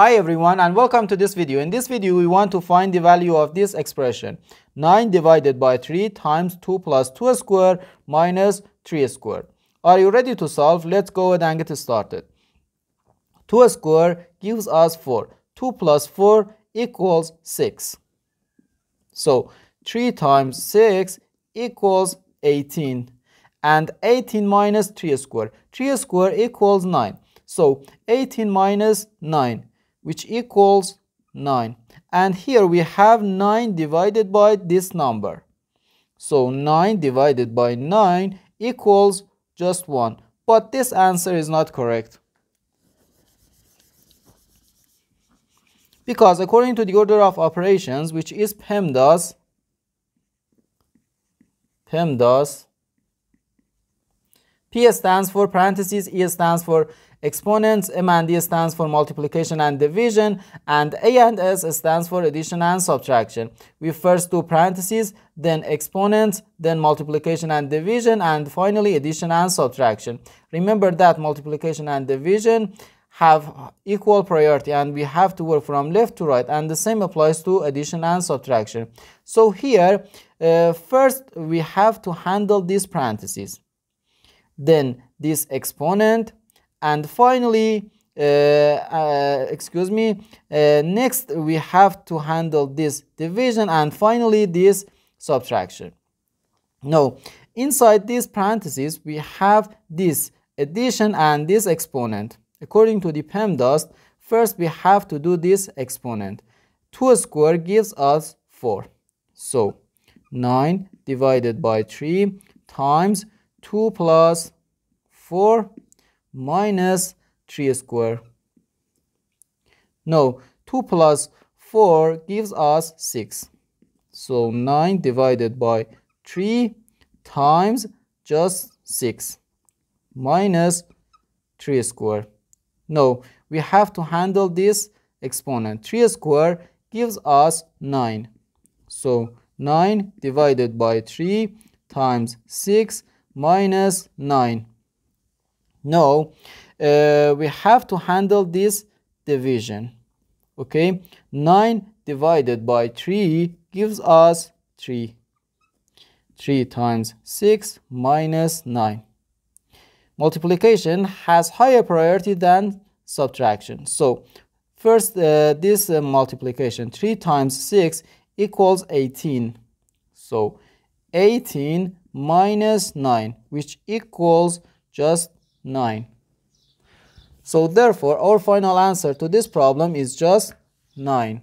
Hi everyone and welcome to this video. In this video we want to find the value of this expression 9 divided by 3 times 2 plus 2 square minus 3 square. Are you ready to solve? Let's go ahead and get started. 2 square gives us 4. 2 plus 4 equals 6. So 3 times 6 equals 18 and 18 minus 3 square. 3 square equals 9. So 18 minus 9 which equals 9 and here we have 9 divided by this number. So 9 divided by 9 equals just 1 but this answer is not correct. Because according to the order of operations which is PEMDAS PEMDAS P stands for parentheses E stands for exponents, M and D stands for multiplication and division, and A and S stands for addition and subtraction. We first do parentheses, then exponents, then multiplication and division, and finally addition and subtraction. Remember that multiplication and division have equal priority and we have to work from left to right and the same applies to addition and subtraction. So here uh, first we have to handle these parentheses then this exponent. And finally uh, uh, excuse me uh, next we have to handle this division and finally this subtraction. Now inside these parentheses we have this addition and this exponent. According to the PEMDAS first we have to do this exponent. 2 square gives us 4 so 9 divided by 3 times 2 plus 4 minus 3 square. No, 2 plus 4 gives us 6. So 9 divided by 3 times just 6 minus 3 square. No, we have to handle this exponent. 3 square gives us 9. So 9 divided by 3 times 6 minus 9 no, uh, we have to handle this division. Okay, 9 divided by 3 gives us 3. 3 times 6 minus 9. Multiplication has higher priority than subtraction. So, first uh, this uh, multiplication 3 times 6 equals 18. So, 18 minus 9 which equals just 9. So therefore, our final answer to this problem is just 9.